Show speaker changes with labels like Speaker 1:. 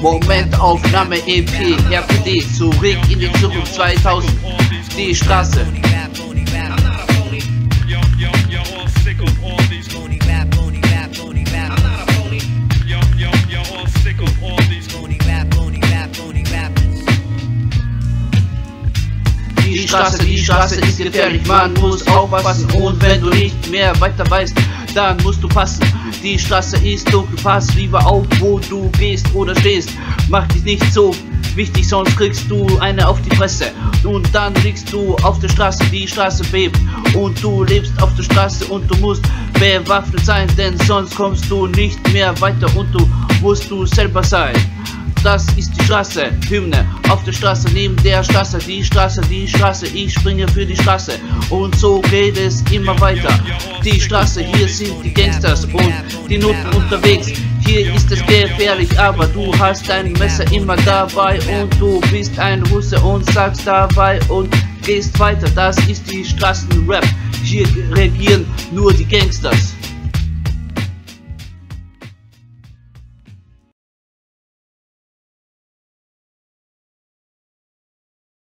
Speaker 1: Momentaufnahme EP, RPD, zurück in die Zukunft 2000, die Straße. Die Straße, die Straße ist gefährlich, man muss aufpassen und wenn du nicht mehr weiter weißt, dann musst du passen. Die Straße ist dunkel, pass lieber auf, wo du gehst oder stehst. Mach dich nicht so wichtig, sonst kriegst du eine auf die Fresse. Und dann liegst du auf der Straße, die Straße bebt. Und du lebst auf der Straße und du musst bewaffnet sein, denn sonst kommst du nicht mehr weiter und du musst du selber sein das ist die Straße, Hymne auf der Straße, neben der Straße, die Straße, die Straße, ich springe für die Straße und so geht es immer weiter. Die Straße, hier sind die Gangsters und die Noten unterwegs. Hier ist es gefährlich, aber du hast dein Messer immer dabei und du bist ein Russe und sagst dabei und gehst weiter. Das ist die Straßenrap. Hier regieren nur die Gangsters.